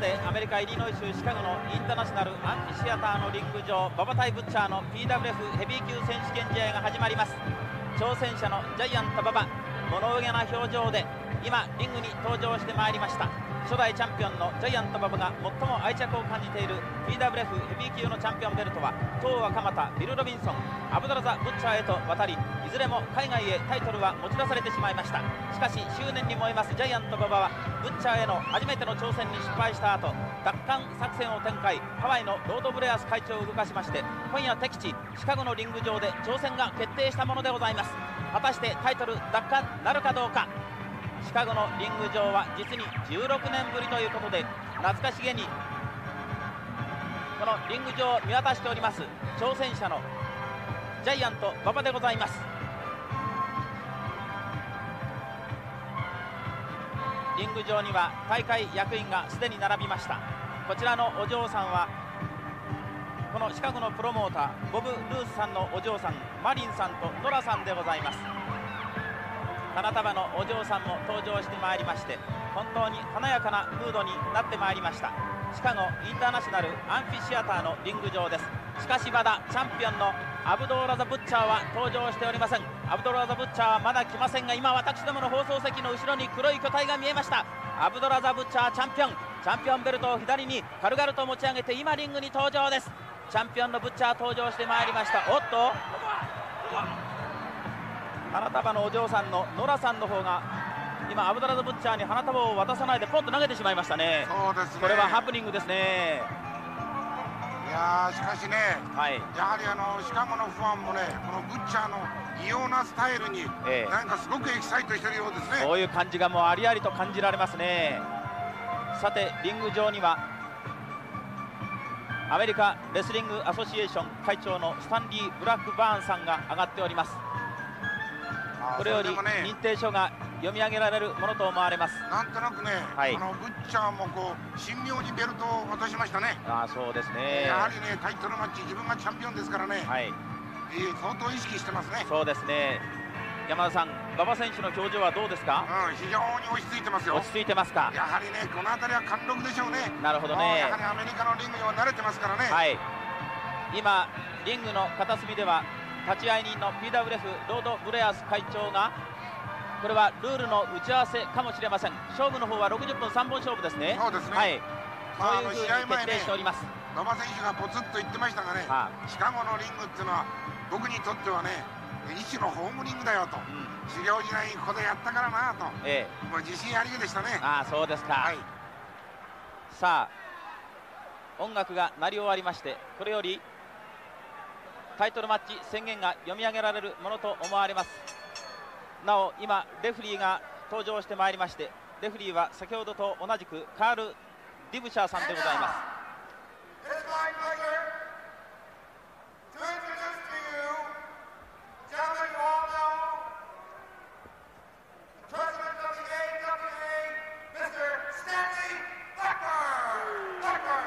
てアメリカイリノイ州シカゴのインターナショナルアンチシアターのリング上馬場対ブッチャーの PWF ヘビー級選手権試合が始まります挑戦者のジャイアント馬場物憂げな表情で今リングに登場してまいりました。初代チャンピオンのジャイアント馬場が最も愛着を感じている PWF ヘビー級のチャンピオンベルトは東亜蒲田ビル・ロビンソンアブドラザ・ブッチャーへと渡りいずれも海外へタイトルは持ち出されてしまいました。しかし執念に燃えますジャイアント馬場はブッチャーへの初めての挑戦に失敗した後奪還作戦を展開ハワイのロード・ブレアス会長を動かしまして今夜敵地シカゴのリング上で挑戦が決定したものでございます。果たしてタイトル奪還なるかどうか。シカゴのリング上は実に16年ぶりということで懐かしげにこのリング上を見渡しております。挑戦者のジャイアント馬場でございますリング上には大会役員がすでに並びました。こちらのお嬢さんはこのシカゴのプロモーターボブ・ルースさんのお嬢さんマリンさんとノラさんでございます。花束のお嬢さんも登場してまいりまして本当に華やかなムードになってまいりました。シカゴインターナショナルアンフィシアターのリング上です。しかしまだチャンピオンのアブドーラザ・ブッチャーは登場しておりません。アブドーラザ・ブッチャーはまだ来ませんが今私どもの放送席の後ろに黒い巨体が見えました。アブドラザ・ブッチャーチャンピオン。チャンピオンベルトを左に軽々と持ち上げて今リングに登場です。チャンピオンのブッチャー登場してまいりました。おっと。花束のお嬢さんのノラさんの方が今アブドラザ・ブッチャーに花束を渡さないでポンと投げてしまいましたね。そうですね。これはハプニングですね。いやーしかしね、はい。やはりあのシカゴのファンもねこのブッチャーの異様なスタイルに、ええ。なんかすごくエキサイトしてるようですね。そういう感じがもうありありと感じられますね。さてリング上にはアメリカレスリングアソシエーション会長のスタンリー・ブラックバーンさんが上がっておりますこれより認定書が読み上げられるものと思われます。なんとなくね、はい。あのブッチャーもこう神妙にベルトを渡しましたね、ああそうですね。やはりねタイトルマッチ自分がチャンピオンですからね、はい。えー相当意識してますね。そうですね。山田さん馬場選手の表情はどうですか？うん、非常に落ち着いてますよ。落ち着いてますか？やはりねこの辺りは貫禄でしょうね。なるほどね。やはりアメリカのリングには慣れてますからね、はい。今リングの片隅では立会人の PWF ロード・ブレアス会長がこれはルールの打ち合わせかもしれません。勝負の方は60分3本勝負ですね。そうですね。はい。まあそういうふうに決定しております、馬場選手がポツッと言ってましたがね、はシカゴのリングっていうのは僕にとってはね一種のホームリングだよと。うん。修行時代にここでやったからなと。ええ。もう自信ありげでしたね。ああそうですか、はい。さあ音楽が鳴り終わりましてこれよりタイトルマッチ宣言が読み上げられるものと思われます。なお今レフリーが登場してまいりましてレフリーは先ほどと同じくカール・ディブシャーさんでございます It's my pleasure to introduce to you, gentlemen you all know, the president of the AWA, Mr. Stanley Blackburn. Blackburn.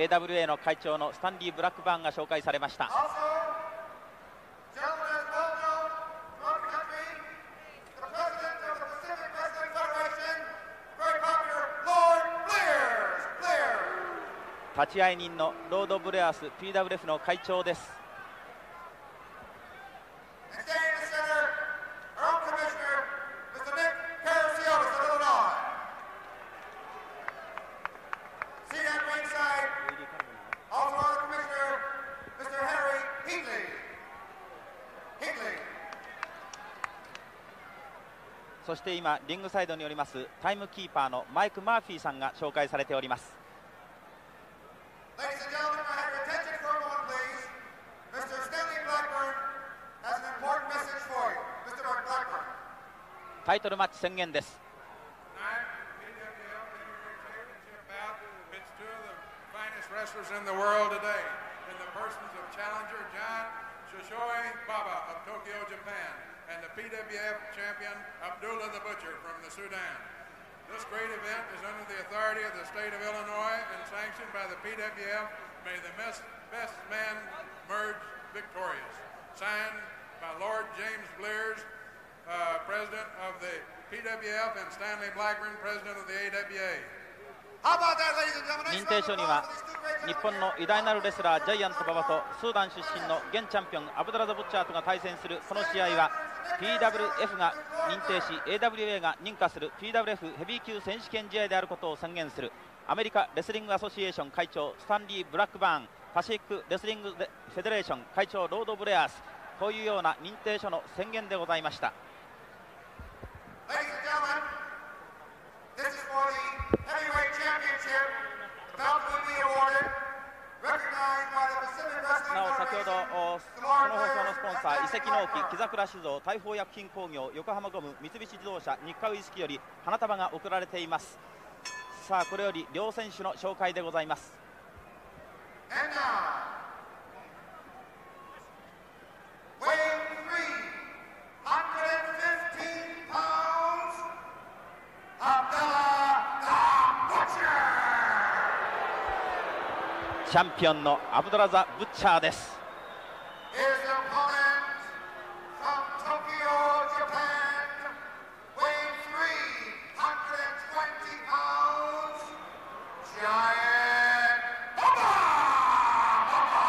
AWA の会長のスタンリー・ブラックバーンが紹介されました。立ち会い人のロード・ブレアス PWF の会長です。今リングサイドにおりますタイムキーパーのマイク・マーフィーさんが紹介されております。タイトルマッチ宣言です。And the PWF champion Abdullah the Butcher from the Sudan. This great event is under the authority of the state of Illinois and sanctioned by the PWF. May the best, best man merge victorious. Signed by Lord James Blears, uh, president of the PWF, and Stanley Blackburn, president of the AWA. How about that, ladies and gentlemen? 認定書には日本の偉大なるレスラージャイアント馬場とスーダン出身の現チャンピオンアブドラザ・ブッチャーとが対戦するこの試合は PWF が認定し AWA が認可する PWF ヘビー級選手権試合であることを宣言する。アメリカレスリングアソシエーション会長スタンリー・ブラックバーン。パシフィックレスリングフェデレーション会長ロード・ブレアース。こういうような認定書の宣言でございました。なお先ほどおこの放送のスポンサー移籍納期木桜酒造大砲薬品工業横浜ゴム三菱自動車日課ウイスキより花束が贈られています。さあこれより両選手の紹介でございます。チャンピオンのアブドラザ・ブッチャーです。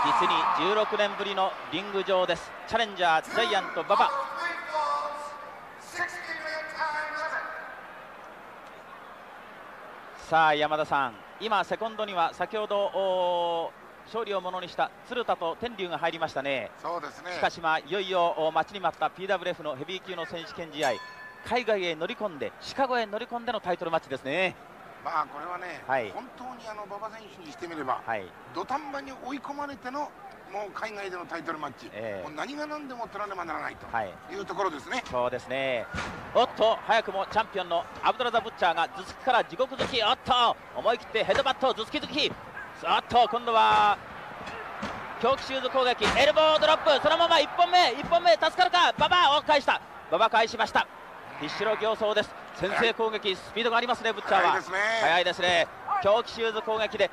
実に16年ぶりのリング上です。チャレンジャージャイアント・馬場。さあ山田さん。今セコンドには先ほどお勝利をものにした鶴田と天竜が入りましたね。そうですね。しかしまあいよいよお待ちに待った PWF のヘビー級の選手権試合海外へ乗り込んでシカゴへ乗り込んでのタイトルマッチですね。まあこれはね、はい。本当にあの馬場選手にしてみれば、はい。土壇場に追い込まれてのもう海外でのタイトルマッチ、ええ。もう何が何でも取らねばならないとはい。いうところですね。そうですね。おっと早くもチャンピオンのアブドラザ・ブッチャーが頭突きから地獄突き。おっと思い切ってヘッドバット頭突き突き。おっと今度は狂気シューズ攻撃。エルボードロップ。そのまま1本目。1本目助かるか？馬場を返した。馬場返しました。必死の形相です。先制攻撃。スピードがありますねブッチャーは。早いですね。早いですね。狂気シューズ攻撃で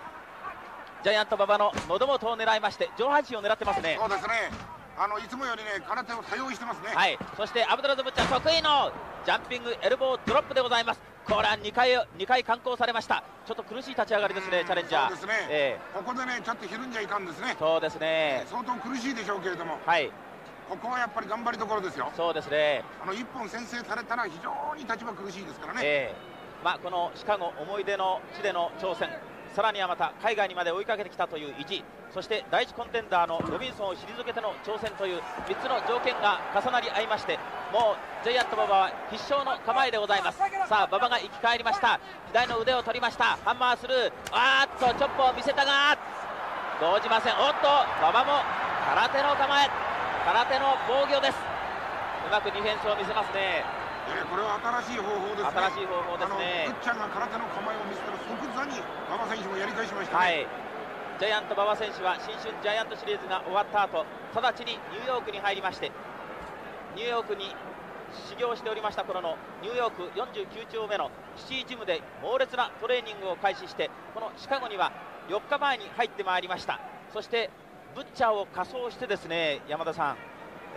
ジャイアント馬場の喉元を狙いまして上半身を狙ってますねそうですね。あのいつもよりね空手を多用してますね。はい、そしてアブドラザ・ブッチャー得意のジャンピングエルボードロップでございます。これは2回 ,2 回敢行されました。ちょっと苦しい立ち上がりですね、チャレンジャー。そうですね、えここでねちょっとひるんじゃいかんですねえ。そうですね。相当苦しいでしょうけれども、はい、ここはやっぱり頑張りどころですよ。そうですね。あの一本先制されたら非常に立場苦しいですからね。ええまあこのシカゴ思い出の地での挑戦。さらにはまた海外にまで追いかけてきたという意地そして第一コンテンダーのロビンソンを退けての挑戦という3つの条件が重なり合いましてもうジャイアント馬場は必勝の構えでございます。さあ馬場が生き返りました。左の腕を取りました。ハンマースルー。あーっとチョップを見せたが動じません。おっと馬場も空手の構え。空手の防御です。うまくディフェンスを見せますね。えーこれは新しい方法ですね。新しい方法ですねあのブッチャーが空手の構えを見せたら即座に馬場選手もやり返しましたね。はい、ジャイアント馬場選手は新春ジャイアントシリーズが終わった後直ちにニューヨークに入りましてニューヨークに修行しておりました頃のニューヨーク49丁目のシティジムで猛烈なトレーニングを開始してこのシカゴには4日前に入ってまいりましたそしてブッチャーを仮装してですね山田さん、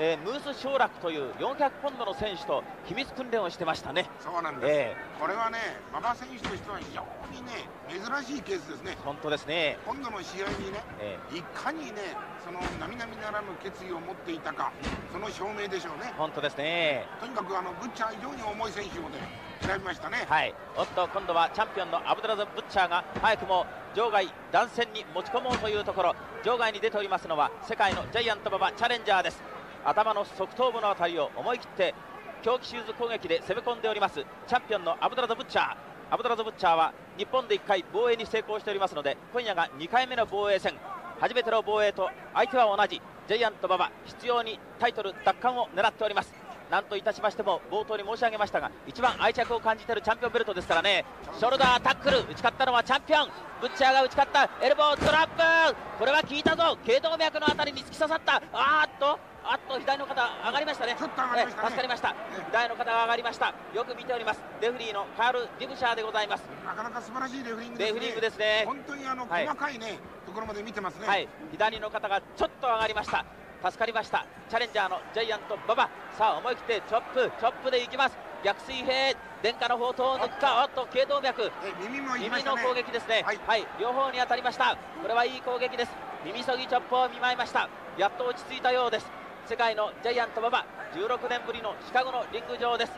えームース・ショーラクという400ポンドの選手と秘密訓練をしてましたね。そうなんです、えこれはね馬場選手としては非常にね珍しいケースですね。本当ですね、今度の試合にねえいかにねその並々ならぬ決意を持っていたかその証明でしょうね。ー本当ですね。とにかくあのブッチャー以上に重い選手をね選びましたね、はい、おっと今度はチャンピオンのアブドラザ・ブッチャーが早くも場外断線に持ち込もうというところ場外に出ておりますのは世界のジャイアント馬場チャレンジャーです頭の側頭部のあたりを思い切って狂気シューズ攻撃で攻め込んでおります。チャンピオンのアブドラザ・ブッチャー。アブドラザ・ブッチャーは日本で1回防衛に成功しておりますので今夜が2回目の防衛戦。初めての防衛と相手は同じ。ジャイアント馬場必要にタイトル奪還を狙っております。なんといたしましても冒頭に申し上げましたが一番愛着を感じているチャンピオンベルトですからね。ショルダータックル打ち勝ったのはチャンピオン。ブッチャーが打ち勝った。エルボートラップ。これは効いたぞ。頸動脈のあたりに突き刺さった。あーっとあっと左の肩上がりましたね。ちょっと上がりましたね。え助かりました。左の肩が上がりました。よく見ております。レフリーのカール・ディブシャーでございます。なかなか素晴らしいレフリングですね。レフリングですね。本当にあのはい。細かいね、ところまで見てますね、はい、左の肩がちょっと上がりました。助かりました。チャレンジャーのジャイアント馬場。さあ思い切ってチョップチョップでいきます。逆水平殿下の宝刀を抜ったおっと頸動脈。え耳も言いま耳の攻撃ですね、ははいい、両方に当たりました、これはいい攻撃です、耳そぎチョップを見舞いました、やっと落ち着いたようです、世界のジャイアント馬場、16年ぶりのシカゴのリング上です、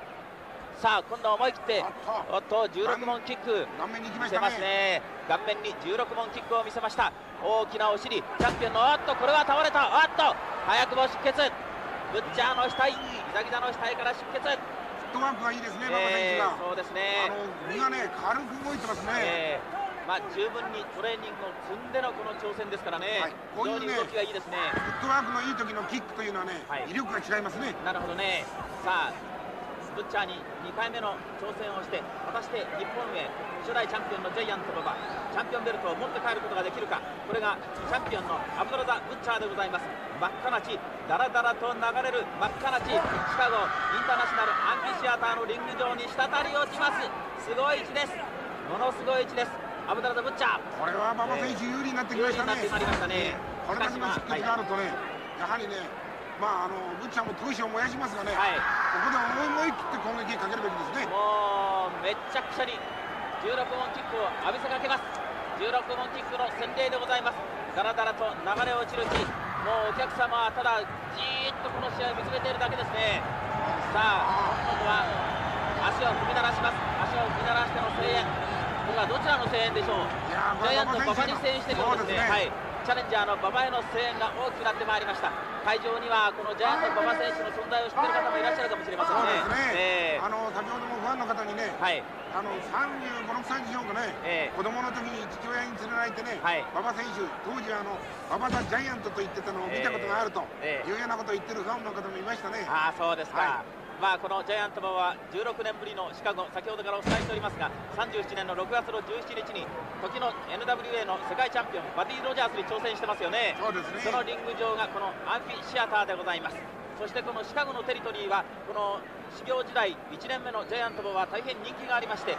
さあ、今度は思い切って、おっと、16問キック、顔面に行きま見せますね、顔面に16問キックを見せました、大きなお尻、チャンピオンの、おっと、これは倒れた、おっと、早くも出血、ブッチャーの額、ギザギザの額から出血。フットワークがいいですね馬場選手が、えーそうですね。あの身がね軽く動いてますね、えーまあ、十分にトレーニングを積んでのこの挑戦ですからね、はいこういうね動きがいいですね。フットワークのいい時のキックというのはね、はい威力が違いますねなるほどね。さあ、ブッチャーに2回目の挑戦をして、果たして日本へ初代チャンピオンのジャイアント馬場、チャンピオンベルトを持って帰ることができるか、これがチャンピオンのアブドラザ・ブッチャーでございます。真っ赤な血、だらだらと流れる真っ赤な血、シカゴインターナショナルアンフィシアターのリング上に滴り落ちます。すごい位置です。ものすごい位置です。アブドラザ・ブッチャー。これは馬場選手有利になってきましたね、有利になってまいりましたね。ええこれだけの出血があるとね、やはりねまああのブッチャーも闘志を燃やしますがね、はい。ここで思い思い切って攻撃かけるべきですね。もうめっちゃくちゃに16問キックを浴びせかけます。16問キックの洗礼でございます。だらだらと流れ落ちる日。もうお客様はただじーっとこの試合を見つめているだけですね。さあ今度は足を踏み鳴らします。足を踏み鳴らしての声援これはどちらの声援でしょう？ジャイアント馬場に声援しているようですね。はい。チャレンジャーの馬場への声援が大きくなってまいりました。会場にはこのジャイアント馬場選手の存在を知っている方もいらっしゃるかもしれませんそうねえですね、あの先ほどもファンの方にね、はい。あの35、6歳でしょうかね、ええ。子供の時に父親に連れられてね、はい。馬場選手、当時はあの馬場ザ・ジャイアントと言ってたのを見たことがあるとええ。いうようなことを言ってるファンの方もいましたね。ああそうですか、はまあこのジャイアント馬は16年ぶりのシカゴ先ほどからお伝えしておりますが37年の6月の17日に時の NWA の世界チャンピオンバディ・ロジャースに挑戦してますよね。そうですね。そのリング上がこのアンフィシアターでございます。そしてこのシカゴのテリトリーはこの修行時代1年目のジャイアント馬は大変人気がありましてこ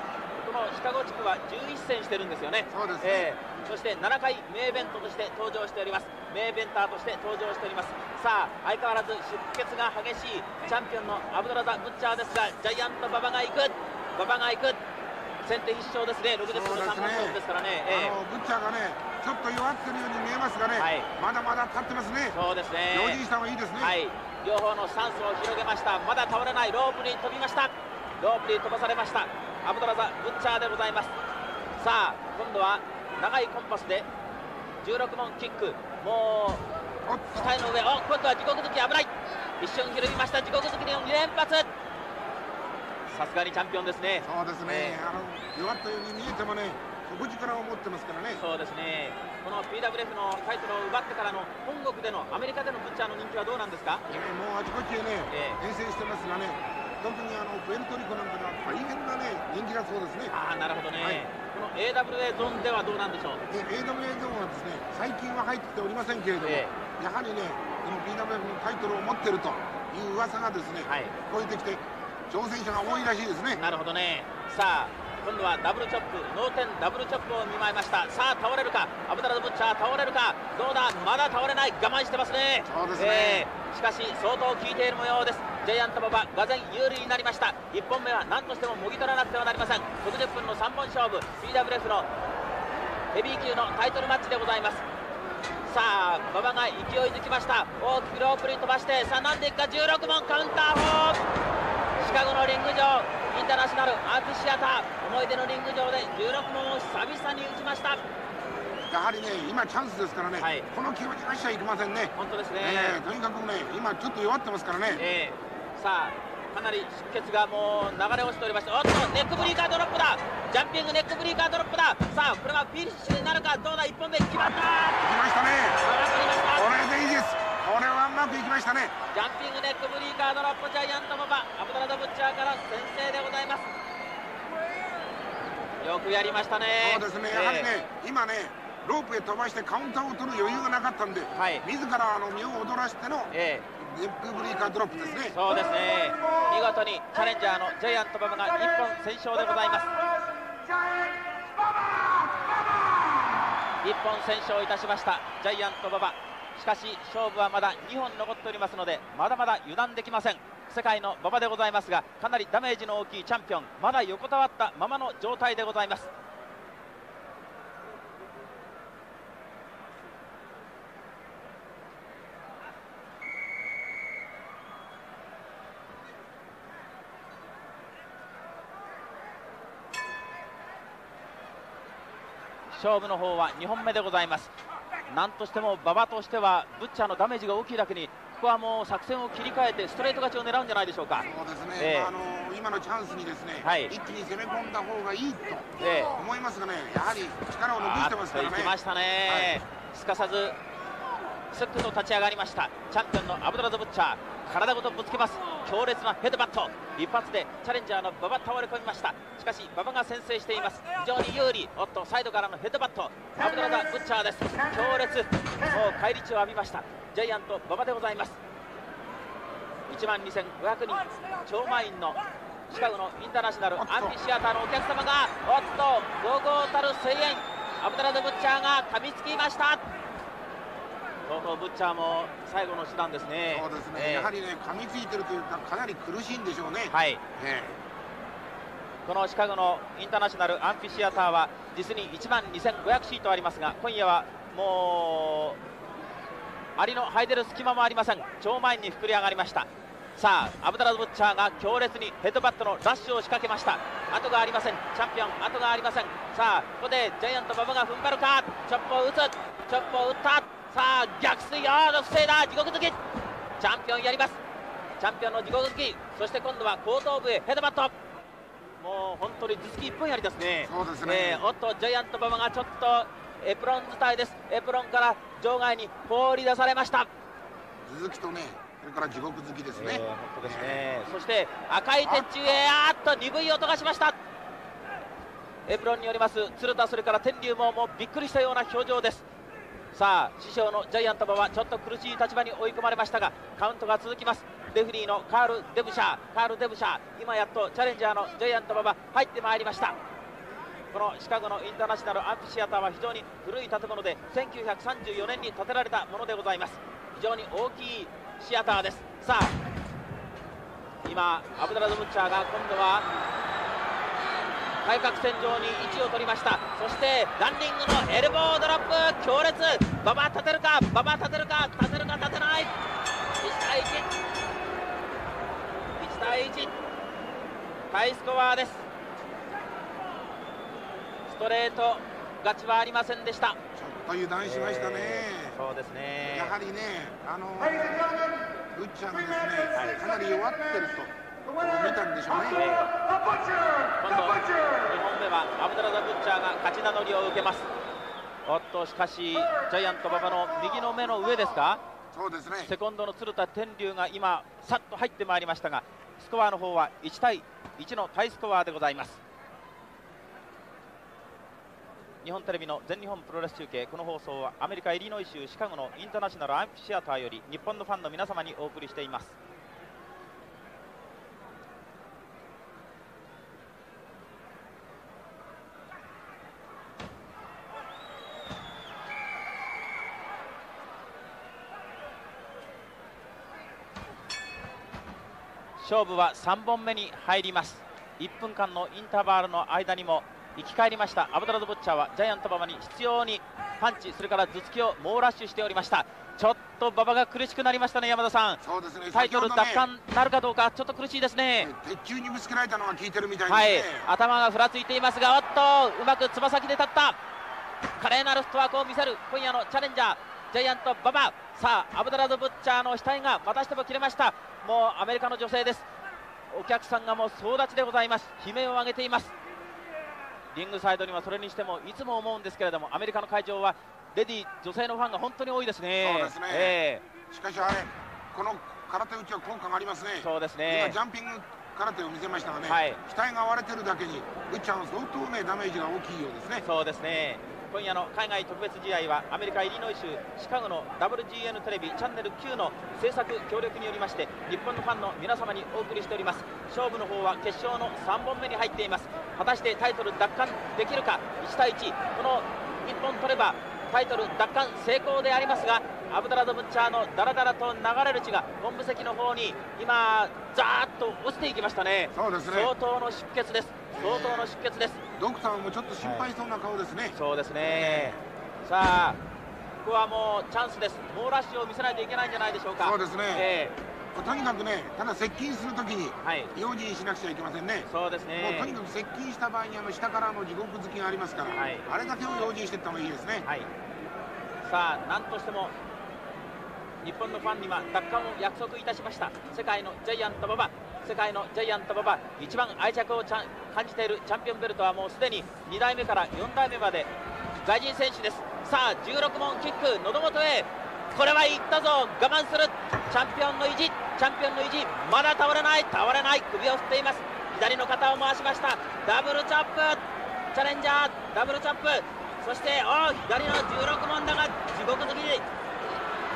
のシカゴ地区は11戦してるんですよね。そうですね。えーそして7回名イベントとして登場しております。名イベンターとして登場しております。さあ相変わらず出血が激しいチャンピオンのアブドラザ・ブッチャーですがジャイアント馬場が行く。馬場が行く。先手必勝ですね。60分の3本勝負ですからね。えあのブッチャーがね、ちょっと弱ってるように見えますがね、はい。まだまだ立ってますね。え、そうですね。用心した方がいいですね。はい、両方のスタンスを広げました、まだ倒れない、ロープに飛びました、ロープに飛ばされました、アブドラザ・ブッチャーでございます。さあ、今度は長いコンパスで16問キック、もう機体の上、お今度は自国突き危ない、一瞬ひるみました、自国突きの2連発、さすがにチャンピオンですね。そうですええ。ね、あの弱ったように見えてもね、底力を持ってますからね。そうですね。この PWF のタイトルを奪ってからの本国でのアメリカでのブッチャーの人気はどうなんですか？えーもうあちこちへね、ええ。遠征してますがね、特にあのプエルトリコなんかでは大変なね、人気だそうですね。ああなるほどね、はい。この AWA ゾーンではどうなんでしょう？で AWA ゾーンはですね、最近は入っておりませんけれども、えやはりね、この PWF のタイトルを持ってるという噂がですね、はい。聞こえてきて、挑戦者が多いらしいですね。なるほどね。さあ今度はダブルチョップ脳天ダブルチョップを見舞いました。さあ倒れるか？アブダラドブッチャー倒れるか？どうだ？まだ倒れない。我慢してますね。そうですね。えーしかし相当効いている模様ですジャイアント馬場がぜ有利になりました。1本目は何としてももぎ取らなくてはなりません。60分の3本勝負。PWF のヘビー級のタイトルマッチでございます。さあ馬場が勢いづきました。大きくロープに飛ばしてさあなんでいくか。16問カウンターフォーシカゴのリング場インターナショナルアーティシアター。思い出のリング場で16問を久々に打ちました。やはりね、今チャンスですからね、はい。この気持ちがしちゃいけませんね。本当ですね、えーとにかくね、今ちょっと弱ってますからね。えーさあかなり出血がもう流れ落ちておりましておっとネックブリーカードロップだ。ジャンピングネックブリーカードロップだ。さあこれはフィニッシュになるかどうだ。1本目決まった。いきましたね。これでいいです。これはうまくいきましたね。ジャンピングネックブリーカードロップジャイアント馬場アブドラドブッチャーから先制でございます。よくやりましたね。そうですね、やはりね、今ね、ロープへ飛ばしてカウンターを取る余裕がなかったんで、はい。自らあの身を躍らしてのええネックブリーカードロップですね。そうですね。見事にチャレンジャーのジャイアント馬場が1本先勝でございます。1本先勝いたしましたジャイアント馬場しかし勝負はまだ2本残っておりますのでまだまだ油断できません。世界の馬場でございますがかなりダメージの大きいチャンピオンまだ横たわったままの状態でございます。勝負の方は2本目でございます。なんとしても馬場としてはブッチャーのダメージが大きいだけにここはもう作戦を切り替えてストレート勝ちを狙うんじゃないでしょうか。そうですね、ええ。まああの今のチャンスにですね、はい。一気に攻め込んだ方がいいとええ。思いますがね、やはり力を残してますからね。きましたね、すかさずスッと立ち上がりました。チャンピオンのアブドラズ・ブッチャー体ごとぶつけます強烈なヘッドバット。一発でチャレンジャーの馬場倒れ込みました。しかし馬場が先制しています。非常に有利。おっとサイドからのヘッドバット。アブドラザ・ブッチャーです。強烈。もう返り血を浴びました。ジャイアント馬場でございます。1万2500人。超満員のシカゴのインターナショナルアンフィシアターのお客様がおっとゴーゴーたる声援。アブドラザ・ブッチャーが噛みつきましたとうブッチャーも最後の手段ですね。そうですね、えーやはりね、噛みついてるというか、かなり苦しいんでしょうね。はい。えこのシカゴのインターナショナルアンフィシアターは実に1万2500シートありますが今夜はもうアリの入れる隙間もありません。超満員に膨れ上がりました。さあアブダラズ・ブッチャーが強烈にヘッドバットのラッシュを仕掛けました。後がありません。チャンピオン後がありません。さあここでジャイアント馬場が踏ん張るか。チョップを打つ。チョップを打ったさあ逆水あー防いだ地獄突きチャンピオンやりますチャンピオンの地獄突きそして今度は後頭部へヘッドバットもう本当に頭突き一本やりですね。そうですねえーおっとジャイアント馬場がちょっとエプロン伝いです。エプロンから場外に放り出されました。え続きとね、それから地獄好きですね。えー本当ですね。そして赤い鉄柱へあーっと鈍い音がしました。エプロンによります鶴田それから天竜ももうびっくりしたような表情です。さあ師匠のジャイアント馬場ちょっと苦しい立場に追い込まれましたがカウントが続きます。レフリーのカール・デブシャーカール・デブシャー。今やっとチャレンジャーのジャイアント馬場入ってまいりました。このシカゴのインターナショナルアンフィシアターは非常に古い建物で1934年に建てられたものでございます。非常に大きいシアターです。さあ今アブダラズ・ムッチャーが今度は対角線上に位置を取りました。そしてランニングのエルボードロップ強烈。馬場立てるか馬場立てるか立てるか立てない。1対11対1タイスコアです。ストレート勝ちはありませんでした。ちょっと油断しましたね。そうですね。やはりね、あのブッチャーのですね、かなり弱ってると見たんでしょうね。今度2本目はアブダラザ・ブッチャーが勝ち名乗りを受けますおっとしかしジャイアント馬場の右の目の上ですか？そうですね。セコンドの鶴田天竜が今さっと入ってまいりましたがスコアの方は1対1のタイスコアでございます日本テレビの全日本プロレス中継この放送はアメリカイリノイ州シカゴのインターナショナルアンフィシアターより日本のファンの皆様にお送りしています勝負は3本目に入ります。1分間のインターバルの間にも生き返りました。アブダラド・ブッチャーはジャイアント馬場に必要にパンチそれから頭突きを猛ラッシュしておりました。ちょっと馬場が苦しくなりましたね山田さん。そうですね。タイトル奪還なるかどうかちょっと苦しいですね。鉄柱にぶつけられたのが効いてるみたいはい。頭がふらついていますがおっとうまくつま先で立った。華麗なるフットワークを見せる今夜のチャレンジャージャイアント馬場さあアブダラド・ブッチャーの額がまたしても切れました。もうアメリカの女性です。お客さんがもう総立ちでございます。悲鳴を上げています。リングサイドにはそれにしてもいつも思うんですけれどもアメリカの会場はレディー女性のファンが本当に多いですね。そうですね。えしかしあれ、この空手打ちは効果がありますね。え。そうです今ねジャンピング空手を見せましたがね、はい。額が割れてるだけに、ブッチャーの相当ね、ダメージが大きいようですね。そうですね今夜の海外特別試合はアメリカ・イリノイ州シカゴの WGN テレビチャンネル9の制作協力によりまして日本のファンの皆様にお送りしております。勝負の方は決勝の3本目に入っています。果たしてタイトル奪還できるか1対1この1本取ればタイトル奪還成功でありますがアブダラド・ブッチャーのだらだらと流れる血が本部席の方に今ザーッと落ちていきましたね。そうですね。相当の出血です。相当の出血です。ドクターもちょっと心配そうな顔ですね、そうですね。さあここはもうチャンスです。猛ラッシュを見せないといけないんじゃないでしょうか。そうですね。えとにかくねただ接近するときに用心しなくちゃいけませんね。そうですもうねとにかく接近した場合にあの下からの地獄好きがありますから、はい。あれだけを用心していった方がいいですね、はい。さあなんとしても日本のファンには奪還を約束いたしました。世界のジャイアント馬場。世界のジャイアント馬場一番愛着を感じているチャンピオンベルトはもうすでに2代目から4代目まで。外人選手です。さあ16問キック喉元へ。これはいったぞ。我慢する。チャンピオンの意地。チャンピオンの意地。まだ倒れない。倒れない。首を振っています。左の肩を回しました。ダブルチャップ。チャレンジャー。ダブルチャップ。そしてお左の16問だが地獄好き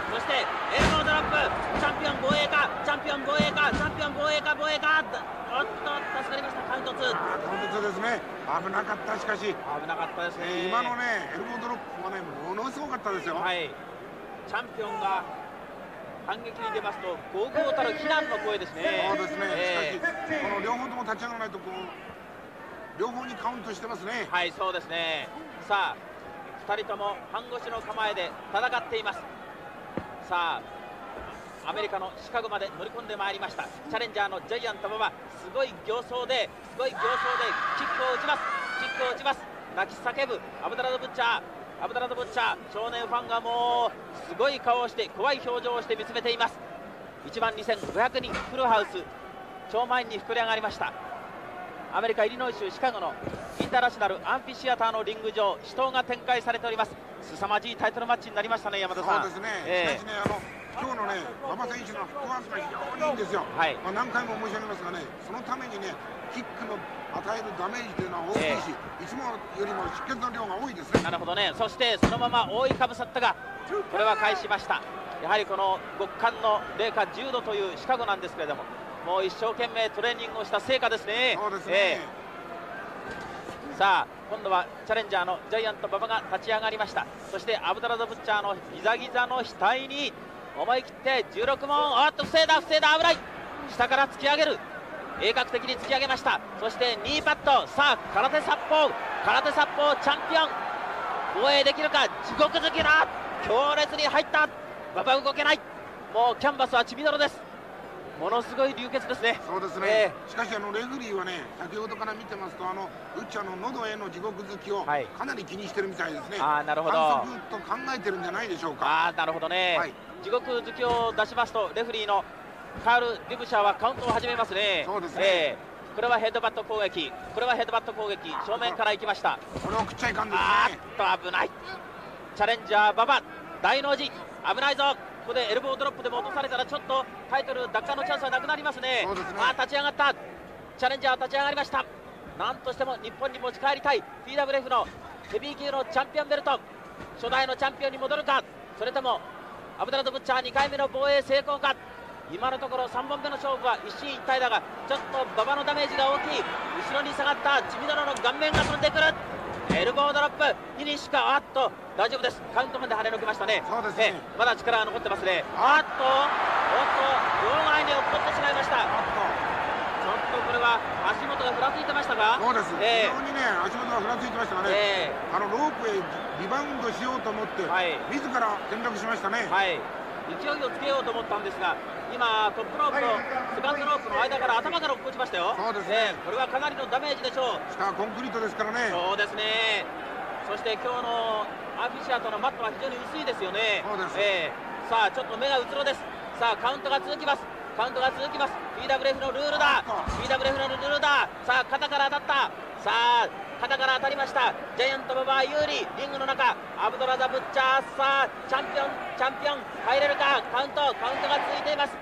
そしてエルボードロップ。チャンピオン防衛かチャンピオン防衛かチャンピオン防衛か防衛か。おっと助かりました。カウント2本当ですね。危なかったしかし、危なかったですね。今のねエルボードロップはねものすごかったですよ、はい。チャンピオンが反撃に出ますと豪々たる非難の声ですね。そうですね、えしかしこの両方とも立ち上がらないとこう両方にカウントしてますね。ーはいそうですね。さあ2人とも半腰の構えで戦っていますさあアメリカのシカゴまで乗り込んでまいりました。チャレンジャーのジャイアント馬場すごい形相ですごい形相でキックを打ちます。キックを打ちます。泣き叫ぶアブダラド・ブッチャー。アブダラド・ブッチャー少年ファンがもうすごい顔をして怖い表情をして見つめています。1万2500人フルハウス超満員に膨れ上がりました。アメリカ・イリノイ州シカゴのインターナショナルアンフィシアターのリング上死闘が展開されております。凄まじいタイトルマッチになりましたね山田さん。そうですね、えしかしねあの今日のね馬場選手のフットワークが非常にいいんですよ、はい。まあ、何回も申し上げますがねそのためにねキックの与えるダメージというのは大きいし、いつもよりも出血の量が多いですね。なるほどね。そしてそのまま覆いかぶさったがこれは返しました。やはりこの極寒の零下10度というシカゴなんですけれどももう一生懸命トレーニングをした成果ですね。そうですね、ええ。さあ今度はチャレンジャーのジャイアント馬場が立ち上がりました。そしてアブダラド・ブッチャーのギザギザの額に思い切って16問。おっと防いだ防いだ。危ない。下から突き上げる。鋭角的に突き上げました。そして2パット。さあ空手殺法。空手殺法チャンピオン。防衛できるか。地獄好きだ強烈に入った。馬場動けない。もうキャンバスは血みどろですものすごい流血ですね。そうですね、しかしあのレフリーはね先ほどから見てますとあのウッチャーの喉への地獄好きをはい。かなり気にしてるみたいですね、あーなるほど。反則と考えてるんじゃないでしょうか。ああなるほどね、はい。地獄好きを出しますとレフェリーのカール・リブシャーはカウントを始めますね。そうですね。ええ。これはヘッドバット攻撃。これはヘッドバット攻撃。正面から行きました。これを食っちゃいかんですあねーっと危ない。チャレンジャー馬場。大の字。危ないぞここでエルボードロップでも落とされたらちょっとタイトル奪還のチャンスはなくなりますね。そね。あー立ち上がった。チャレンジャー立ち上がりました。なんとしても日本に持ち帰りたい。PWF のヘビー級のチャンピオンベルト。初代のチャンピオンに戻るか。それともアブダラド・ブッチャー2回目の防衛成功か。今のところ3本目の勝負は一進一退だがちょっと馬場のダメージが大きい。後ろに下がったチミドロの顔面が飛んでくるエルボードロップフィニッシュかあっと大丈夫です。カウントまで跳ね抜けましたね。そうですね。えまだ力が残ってますね。あっとおっと両前に落っこってしまいました。ちょっとこれは足元がふらついてましたかそうです、え非常にね足元がふらついてましたがね、ええ。あのロープへリバウンドしようと思って、はい自ら転落しましたね、はい、勢いをつけようと思ったんですが、今、トップロープとセカンドロープの間から頭から落っこちましたよ、そうですね。ええこれはかなりのダメージでしょう、下はコンクリートですからね。そうですね、そして今日のアフィシアとのマットは非常に薄いですよね、そうです。ええ。さあ、ちょっと目がうつろです、さあ、カウントが続きます、カウントが続きます、PWF のルールだ、PWF のルールだ、さあ、肩から当たった、さあ、肩から当たりました、ジャイアント馬場有利、リングの中、アブドラザ・ブッチャー、さあ、チャンピオン、チャンピオン、入れるか、カウント、カウントが続いています、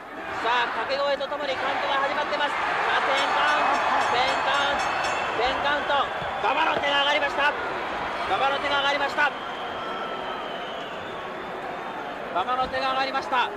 さあ、掛け声とともにカウントが始まっています、さあ、10カウント、10カウン。ト、10カウント、馬場の手が上がりました、馬場の手が上がりました。馬場の手が上がりました。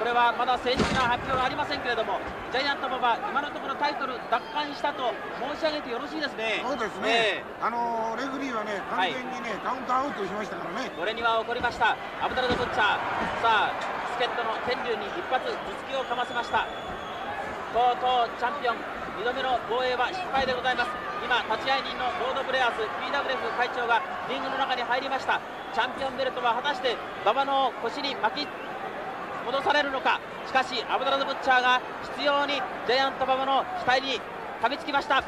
これはまだ正式な発表はありませんけれどもジャイアント馬場今のところタイトル奪還したと申し上げてよろしいですね。そうですね、あのレフリーはね完全にね、カウントアウトしましたからね。これには怒りました。アブダルド・ブッチャー。さあ助っ人の天竜に一発頭突きをかませました。とうとうチャンピオン2度目の防衛は失敗でございます。今立ち会い人のロード・ブレアーズ PWF 会長がリングの中に入りました。チャンピオンベルトは果たして馬場の腰に巻き戻されるのか。しかしアブドラ・ザ・ブッチャーが執拗にジャイアント馬場の額に噛みつきました。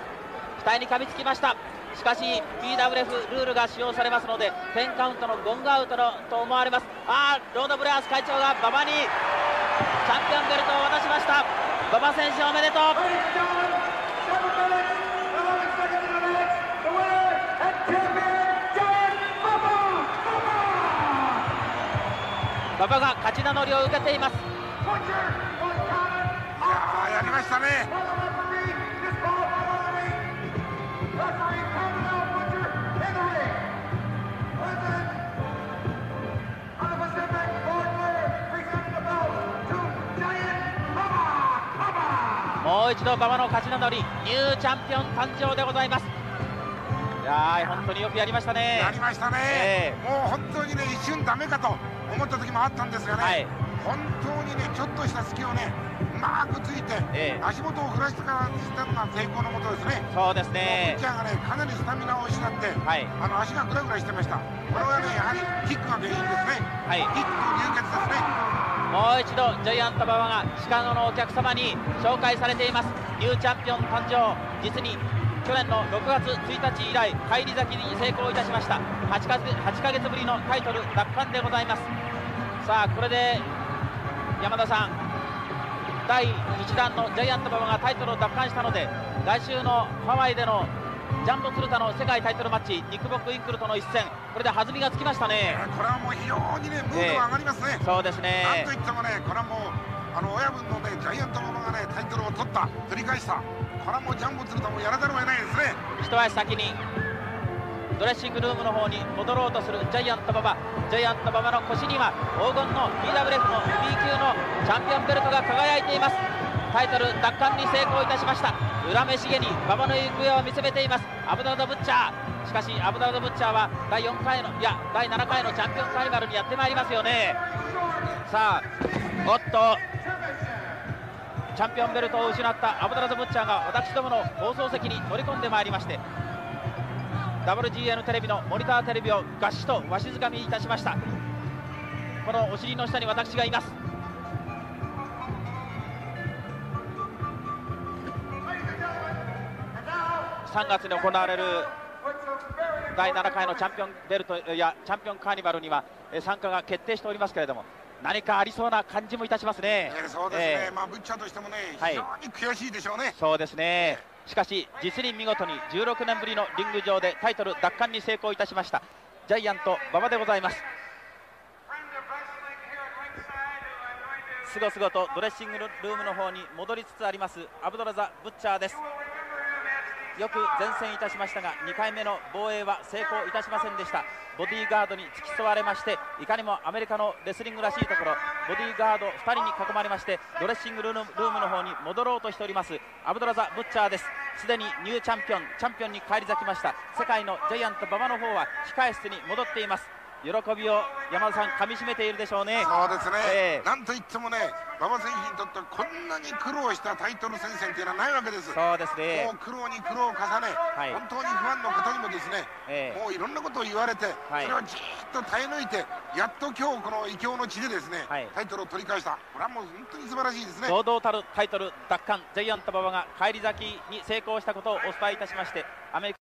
額に噛みつきました。しかし PWF ルールが使用されますので10カウントのゴングアウトのと思われます。あーロード・ブレアース会長が馬場にチャンピオンベルトを渡しました。馬場選手おめでとう。場が勝ち名乗りを受けています,もう一度馬場の勝ち名乗りニューチャンピオン誕生でございます。いや本当によくやりましたね。やりましたね、もう本当にね一瞬ダメかと。思った時もあったんですがね、はい。本当にねちょっとした隙をねうまくついて、ええ。足元を振らしてからしたのが成功のもとですね。そうですね。ピッチャーがねかなりスタミナを失って、はい。あの足がグラグラしてました。これはねやはりキックが原因ですね、はい。キックの流血ですね。もう一度ジャイアント馬場がシカゴのお客様に紹介されています。ニューチャンピオン誕生実に去年の6月1日以来返り咲きに成功いたしました。8か月 ,8 ヶ月ぶりのタイトル奪還でございますさあこれで山田さん第1弾のジャイアント馬場がタイトルを奪還したので来週のハワイでのジャンボ鶴田の世界タイトルマッチニックボックインクルとの一戦これで弾みがつきましたね。これはもう非常にねムードが上がりますね、そうですね。なんといってもね、これはもう、あの親分のね、ジャイアントママがね、タイトルを取った、取り返した、これはもうジャンボ鶴田もやらざるを得ないですね。一足先にドレッシングルームの方に戻ろうとするジャイアント馬場。ジャイアント馬場の腰には黄金の PWF の B 級のチャンピオンベルトが輝いています。タイトル奪還に成功いたしました。裏目しげに馬場の行方を見つめています。アブダラド・ブッチャー。しかしアブダラド・ブッチャーは第4回のいや第7回のチャンピオンカーニバルにやってまいりますよね。さあおっとチャンピオンベルトを失ったアブダラド・ブッチャーが私どもの放送席に乗り込んでまいりまして WGN テレビのモニターテレビをガシッとわしづかみいたしました。このお尻の下に私がいます。3月に行われる第7回のチャンピオンベルトいやチャンピオンカーニバルにはえー参加が決定しておりますけれども何かありそうな感じもいたしますね、えーそうですね、えー。まあ、ブッチャーとしてもね、はい。非常に悔しいでしょうね。そうですねしかし実に見事に16年ぶりのリング上でタイトル奪還に成功いたしました。ジャイアント馬場でございます。すごすごとドレッシングルームの方に戻りつつありますアブドラザ・ブッチャーです。よく前線いたしましたが2回目の防衛は成功いたしませんでした。ボディーガードに付き添われましていかにもアメリカのレスリングらしいところボディーガード2人に囲まれましてドレッシングルームルームの方に戻ろうとしておりますアブドラザ・ブッチャーです。すでにニューチャンピオンチャンピオンに返り咲きました。世界のジャイアント馬場の方は控え室に戻っています。喜びを山田さんかみしめているでしょうね。そうですね、ええ。なんといってもね、馬場選手にとってはこんなに苦労したタイトル戦線というのはないわけです。そうですね。もう苦労に苦労を重ね、はい。本当にファンの方にもですね、ええ。もういろんなことを言われて、はい。それをじーっと耐え抜いて、やっと今日この異境の地でですね、はい。タイトルを取り返した、これはもう本当に素晴らしいですね。堂々たるタイトル奪還。ジャイアント馬場が返り咲きに成功したことをお伝えいたしましてアメリカ